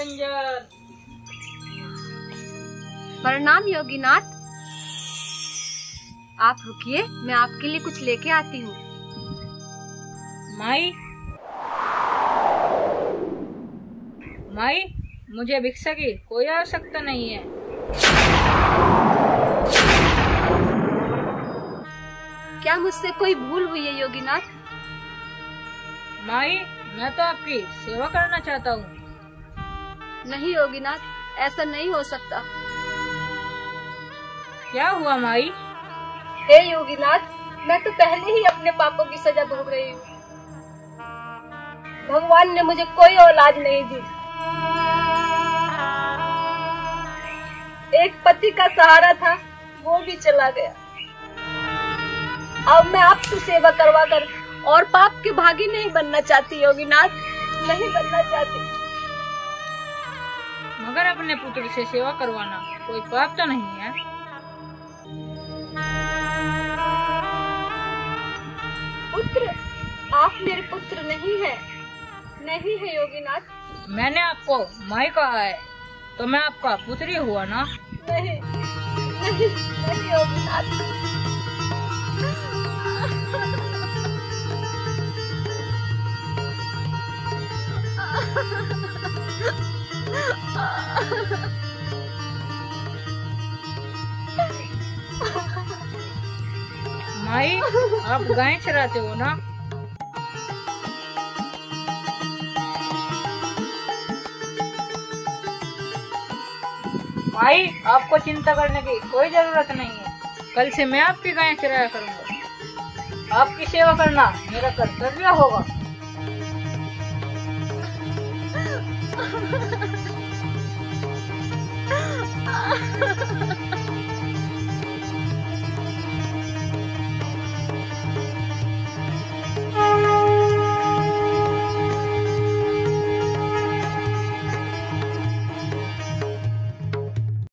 निरंजन। प्रणाम योगीनाथ। आप रुकिए मैं आपके लिए कुछ लेके आती हूँ। माई? माई मुझे भिक्षा की कोई आवश्यकता नहीं है। क्या मुझसे कोई भूल हुई है योगीनाथ? माई मैं तो आपकी सेवा करना चाहता हूँ। नहीं योगीनाथ ऐसा नहीं हो सकता। क्या हुआ माई? हे योगीनाथ मैं तो पहले ही अपने पापों की सजा भोग रही हूँ। भगवान ने मुझे कोई औलाद नहीं दी। एक पति का सहारा था वो भी चला गया। अब मैं आपसे सेवा करवा कर और पाप के भागी नहीं बनना चाहती योगीनाथ। नहीं बनना चाहती। मगर अपने पुत्र से सेवा करवाना कोई पाप तो नहीं है। पुत्र आप मेरे पुत्र नहीं है। नहीं है योगीनाथ। मैंने आपको माई कहा है तो मैं आपका पुत्री हुआ ना? नहीं नहीं नहीं योगीनाथ। माई, आप गाय चराते हो ना? माई, आपको चिंता करने की कोई ज़रूरत नहीं है। कल से मैं आपकी गाय चराया करूँगा। आपकी सेवा करना मेरा कर्तव्य होगा।